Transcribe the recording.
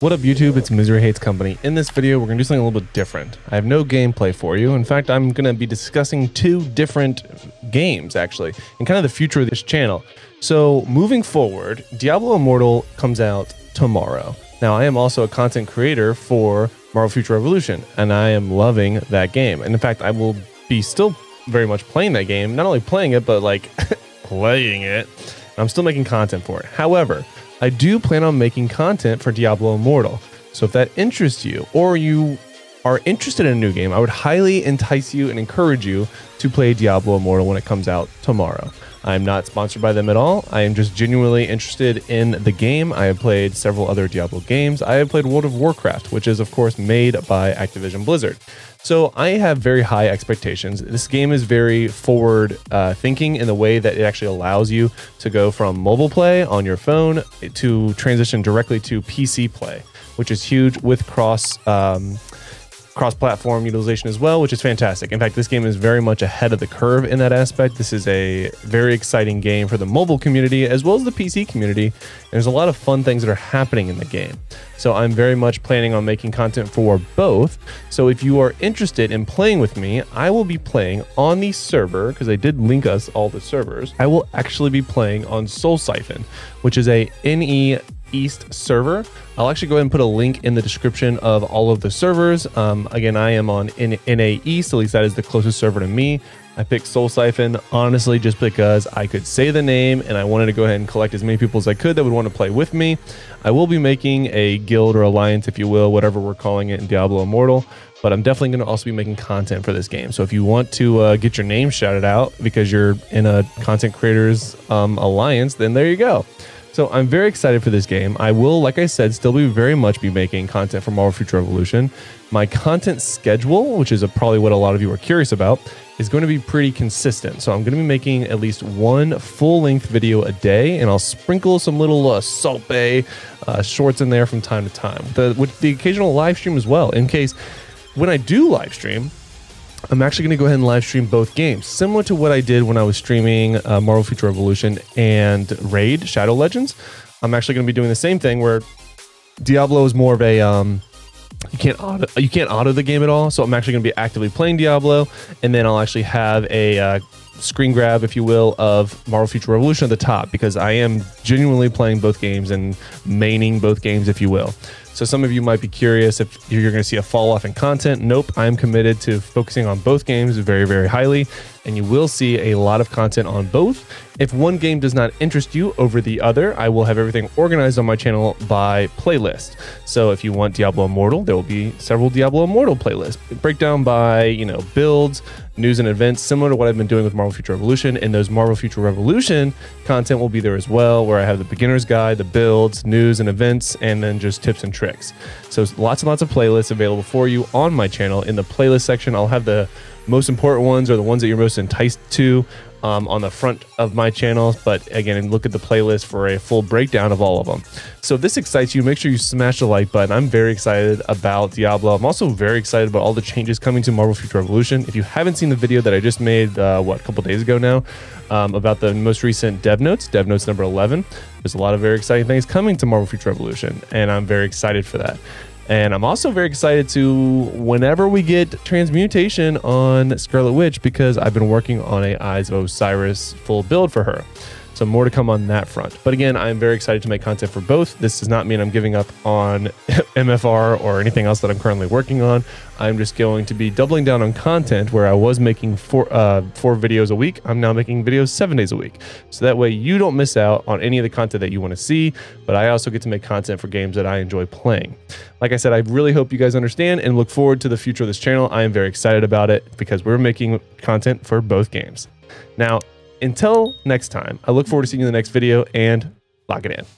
What up YouTube, it's Misery Hates Company. In this video, we're gonna do something a little bit different. I have no gameplay for you. In fact, I'm gonna be discussing two different games actually, and kind of the future of this channel. So moving forward, Diablo Immortal comes out tomorrow. Now I am also a content creator for Marvel Future Revolution, and I am loving that game. And in fact, I will be still very much playing that game, not only playing it, but like playing it. I'm still making content for it. However, I do plan on making content for Diablo Immortal. So if that interests you or you are interested in a new game, I would highly entice you and encourage you to play Diablo Immortal when it comes out tomorrow. I'm not sponsored by them at all. I am just genuinely interested in the game. I have played several other Diablo games. I have played World of Warcraft, which is, of course, made by Activision Blizzard. So I have very high expectations. This game is very forward uh, thinking in the way that it actually allows you to go from mobile play on your phone to transition directly to PC play, which is huge with cross. Um, cross-platform utilization as well, which is fantastic. In fact, this game is very much ahead of the curve in that aspect. This is a very exciting game for the mobile community as well as the PC community. There's a lot of fun things that are happening in the game. So I'm very much planning on making content for both. So if you are interested in playing with me, I will be playing on the server because they did link us all the servers. I will actually be playing on Soul Siphon, which is a NA East server. I'll actually go ahead and put a link in the description of all of the servers. Um, again, I am on NA East, at least that is the closest server to me. I picked Soul Siphon honestly just because I could say the name and I wanted to go ahead and collect as many people as I could that would want to play with me. I will be making a guild or alliance, if you will, whatever we're calling it in Diablo Immortal, but I'm definitely going to also be making content for this game. So if you want to uh, get your name shouted out because you're in a content creators um, alliance, then there you go. So I'm very excited for this game. I will, like I said, still be very much be making content for Marvel Future Revolution. My content schedule, which is a, probably what a lot of you are curious about, is going to be pretty consistent. So I'm going to be making at least one full-length video a day, and I'll sprinkle some little uh, Salt Bae uh, shorts in there from time to time, the, with the occasional live stream as well, in case when I do live stream, I'm actually going to go ahead and live stream both games, similar to what I did when I was streaming uh, Marvel Future Revolution and Raid Shadow Legends. I'm actually going to be doing the same thing where Diablo is more of a um, you can't auto you can't auto the game at all. So I'm actually going to be actively playing Diablo, and then I'll actually have a uh, screen grab, if you will, of Marvel Future Revolution at the top because I am genuinely playing both games and maining both games, if you will. So some of you might be curious if you're going to see a fall off in content. Nope, I'm committed to focusing on both games very, very highly, and you will see a lot of content on both. If one game does not interest you over the other, I will have everything organized on my channel by playlist. So if you want Diablo Immortal, there will be several Diablo Immortal playlists, breakdown by, you know, builds, news and events, similar to what I've been doing with Marvel Future Revolution. And those Marvel Future Revolution content will be there as well, where I have the beginner's guide, the builds, news and events, and then just tips and tricks. So lots and lots of playlists available for you on my channel. In the playlist section, I'll have the most important ones or the ones that you're most enticed to um, on the front of my channel. But again, look at the playlist for a full breakdown of all of them. So if this excites you, make sure you smash the like button. I'm very excited about Diablo. I'm also very excited about all the changes coming to Marvel Future Revolution. If you haven't seen the video that I just made, uh, what, a couple days ago now, um, about the most recent dev notes, dev notes number 11, there's a lot of very exciting things coming to Marvel Future Revolution, and I'm very excited for that. And I'm also very excited to whenever we get transmutation on Scarlet Witch because I've been working on a Eyes of Osiris full build for her. So more to come on that front. But again, I'm very excited to make content for both. This does not mean I'm giving up on MFR or anything else that I'm currently working on. I'm just going to be doubling down on content where I was making four uh, four videos a week. I'm now making videos seven days a week. So that way you don't miss out on any of the content that you want to see. But I also get to make content for games that I enjoy playing. Like I said, I really hope you guys understand and look forward to the future of this channel. I am very excited about it because we're making content for both games. Now, until next time, I look forward to seeing you in the next video and lock it in.